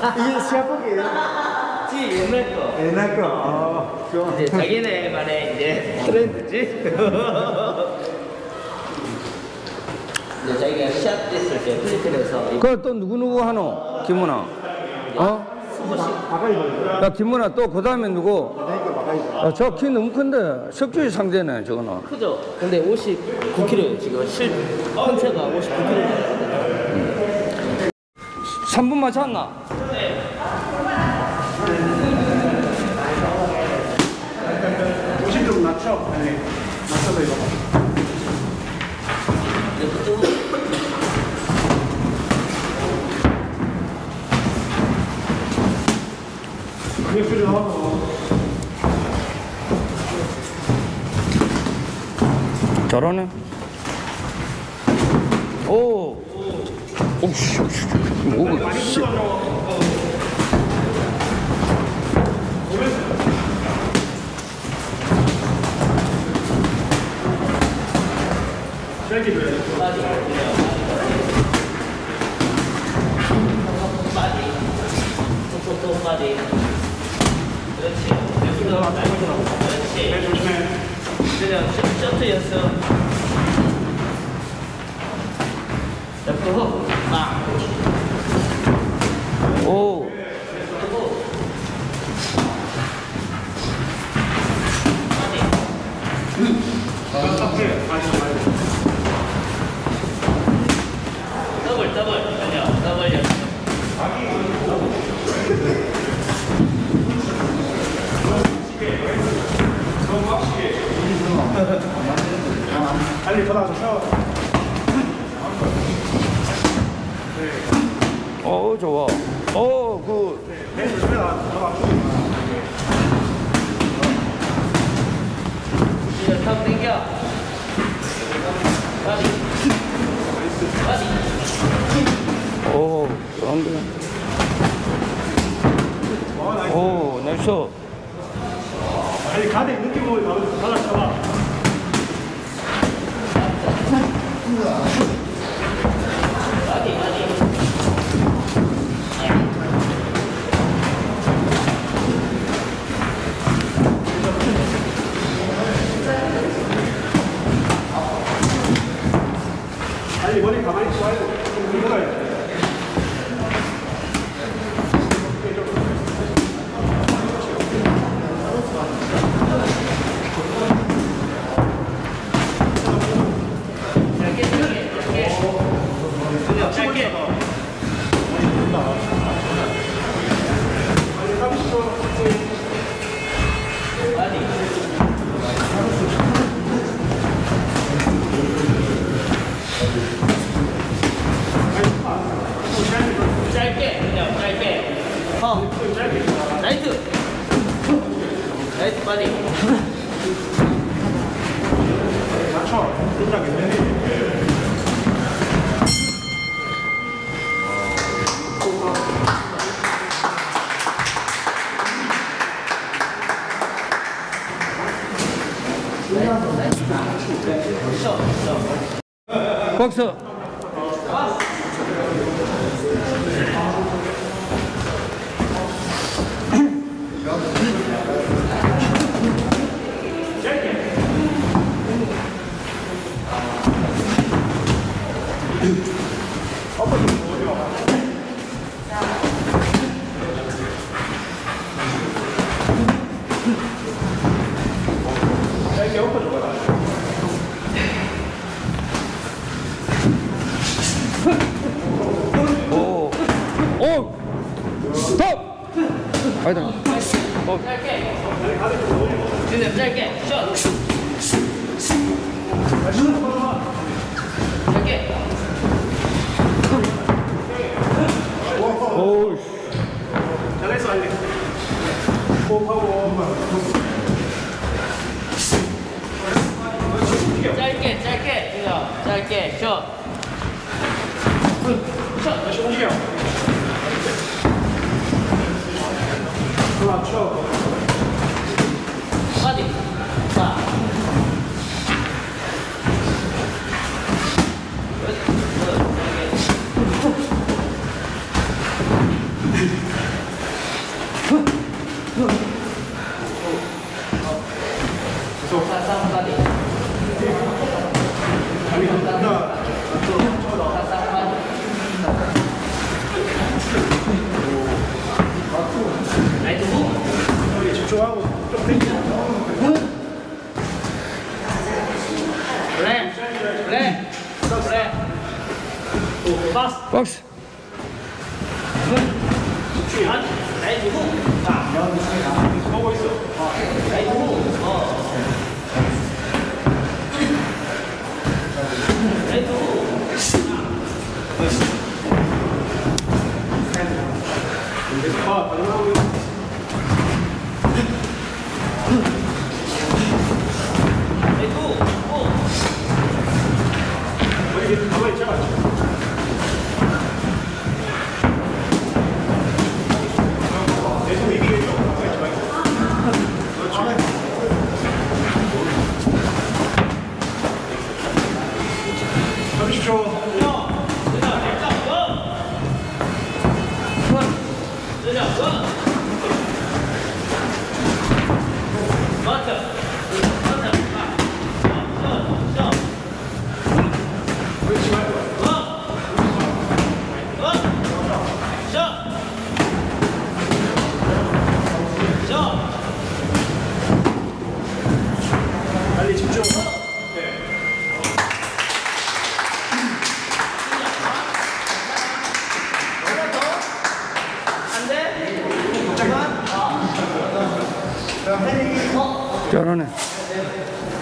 이게 시합복이에요? 지 옛날 거. 옛날 거. 아, 좋아. 이제 자기네만의 이제 트렌드지. 이제 자기가 시합 됐을 때 필리핀에서 이 그또 누구 누구 하노? 김문아. 어? 야, 김문아 또 그 다음에 누구? 그러니까 바가지 걸려. 야, 저키 너무 큰데. 석주의 상대네, 저거는. 크죠? 근데 59kg예요 지금 실 헌체가 59kg. 3분 맞췄나? 조심 좀 낮춰. 네. 낮춰서 이거. 그게 필요하고. 잘하네. 오. 오, 씨, 씨, 뭐, 씨. 짧게 줘야 톡 빠지. 그렇지. 그렇지. 돼. 조심해. 그냥 셔- 셔트 연습. 잡고 막. 오. 맞아, 맞아. 더블 더블 달려 더블 연습. 빨리 돌아서 셔. 어, 좋아. 어, 그. 네. 이제. 오, 그런데. 오, 나이스. 아니, 가대 느낌 보고 바로 받아쳐봐. 빠지 어. 라이트. 라이트 빠지. 맞춰. 동작이. 박수. 오. 오. 스톱. 오. 잘했어, 알리. 호흡하고. 짧게. 짧게. 그냥 짧게. 샷. 박스 박스 안, 안, 안, 가만히 있자. 빨리 집중. Seven.